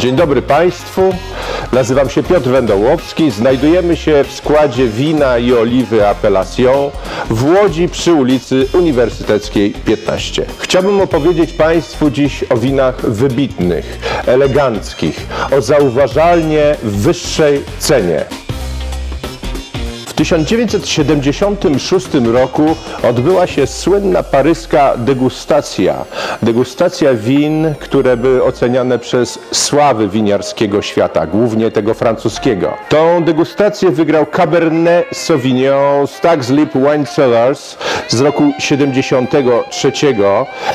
Dzień dobry Państwu. Nazywam się Piotr Wędołowski. Znajdujemy się w składzie wina i oliwy Appellation w Łodzi przy ulicy Uniwersyteckiej 15. Chciałbym opowiedzieć Państwu dziś o winach wybitnych, eleganckich, o zauważalnie wyższej cenie. W 1976 roku odbyła się słynna paryska degustacja. Degustacja win, które były oceniane przez sławy winiarskiego świata, głównie tego francuskiego. Tą degustację wygrał Cabernet Sauvignon Stag's Leap Wine Cellars z roku 73.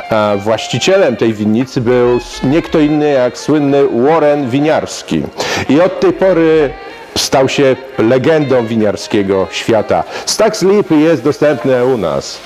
A właścicielem tej winnicy był nie kto inny jak słynny Warren Winiarski. I od tej pory stał się legendą winiarskiego świata. Stax Lip jest dostępny u nas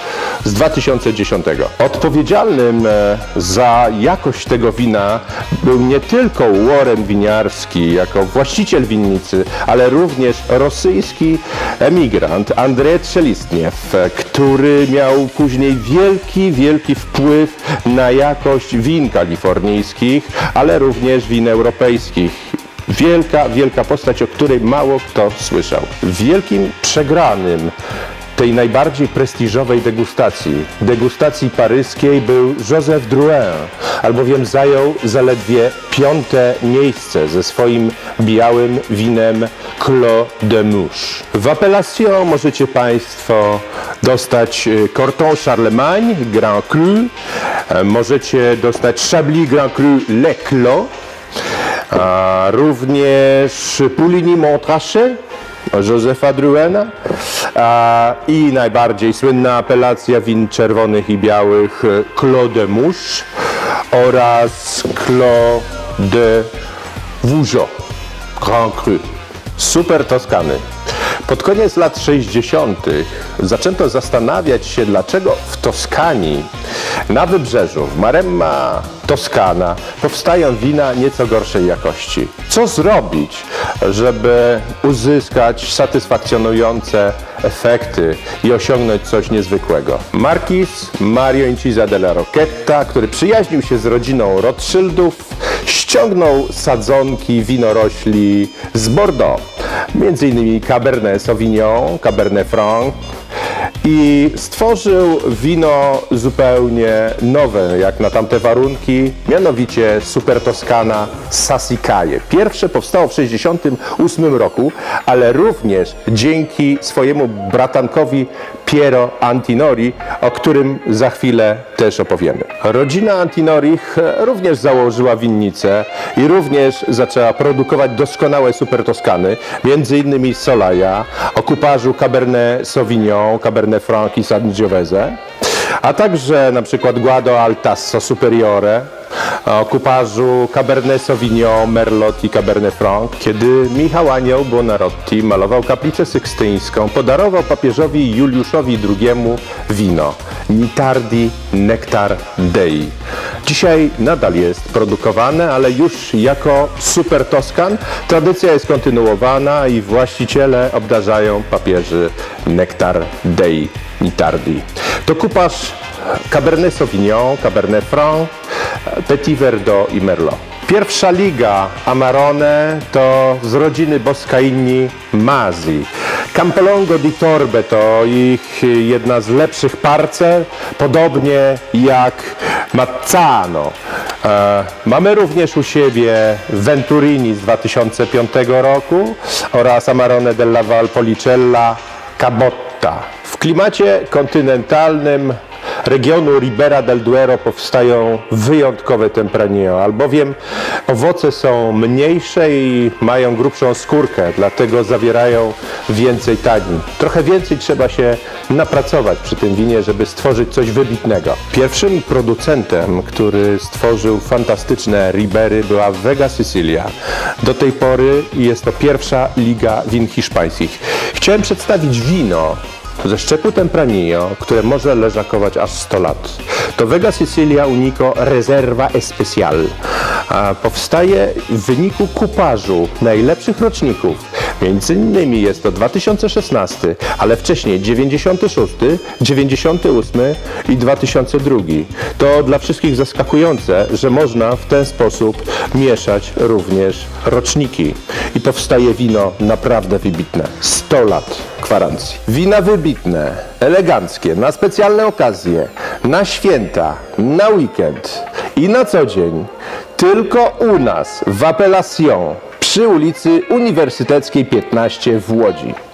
z 2010. Odpowiedzialnym e, za jakość tego wina był nie tylko Warren Winiarski jako właściciel winnicy, ale również rosyjski emigrant Andrzej Trzelistniew, e, który miał później wielki, wielki wpływ na jakość win kalifornijskich, ale również win europejskich wielka, wielka postać, o której mało kto słyszał. Wielkim przegranym tej najbardziej prestiżowej degustacji, degustacji paryskiej był Joseph Drouin, albowiem zajął zaledwie piąte miejsce ze swoim białym winem Clos de Mouche. W Appellation możecie Państwo dostać y, Corton Charlemagne Grand Cru, e, możecie dostać Chablis Grand Cru Le Clos, również Pulini Montrachet Józefa Druena i najbardziej słynna apelacja win czerwonych i białych Clos de Mouche oraz Clos de Vougeot Grand Cru. Super Toskany. Pod koniec lat 60. zaczęto zastanawiać się, dlaczego w Toskanii, na wybrzeżu, w Maremma Toskana, powstają wina nieco gorszej jakości. Co zrobić, żeby uzyskać satysfakcjonujące efekty i osiągnąć coś niezwykłego? Marquis Mario Incisa della Rocchetta, który przyjaźnił się z rodziną Rothschildów, ściągnął sadzonki winorośli z Bordeaux, innymi Cabernet Sauvignon, Cabernet Franc, i stworzył wino zupełnie nowe, jak na tamte warunki, mianowicie Super Toscana Sassicaje. Pierwsze powstało w 1968 roku, ale również dzięki swojemu bratankowi Piero Antinori, o którym za chwilę też opowiemy. Rodzina Antinorich również założyła winnicę i również zaczęła produkować doskonałe Super Toskany, między innymi Solaja, o kuparzu Cabernet Sauvignon, Cabernet Franc i Sangiovese, a także na przykład Guado Altasso Superiore, kuparzu Cabernet Sauvignon, Merlot i Cabernet Franc. Kiedy Michał Anioł Buonarroti malował kaplicę sykstyńską, podarował papieżowi Juliuszowi II wino Nitardi Nectar Dei. Dzisiaj nadal jest produkowane, ale już jako Super Toskan. Tradycja jest kontynuowana i właściciele obdarzają papieży Nectar Dei Nitardi. To kuparz Cabernet Sauvignon, Cabernet Franc, Petit Verdot i Merlot. Pierwsza liga Amarone to z rodziny Boscaini Masi. Campolongo di Torbe to ich jedna z lepszych parcel, podobnie jak Mazzano. E, mamy również u siebie Venturini z 2005 roku oraz Amarone della Valpolicella Cabotta. W klimacie kontynentalnym regionu Ribera del Duero powstają wyjątkowe Tempranillo, albowiem owoce są mniejsze i mają grubszą skórkę, dlatego zawierają więcej tanin. Trochę więcej trzeba się napracować przy tym winie, żeby stworzyć coś wybitnego. Pierwszym producentem, który stworzył fantastyczne Ribery była Vega Sicilia. Do tej pory jest to pierwsza liga win hiszpańskich. Chciałem przedstawić wino, ze szczepu Tempranillo, które może leżakować aż 100 lat. To Vega Sicilia Unico Reserva Especial. Powstaje w wyniku kuparzu najlepszych roczników Między innymi jest to 2016, ale wcześniej 96, 98 i 2002. To dla wszystkich zaskakujące, że można w ten sposób mieszać również roczniki. I to wstaje wino naprawdę wybitne. 100 lat gwarancji. Wina wybitne, eleganckie, na specjalne okazje, na święta, na weekend i na co dzień. Tylko u nas w Appellation przy ulicy Uniwersyteckiej 15 w Łodzi.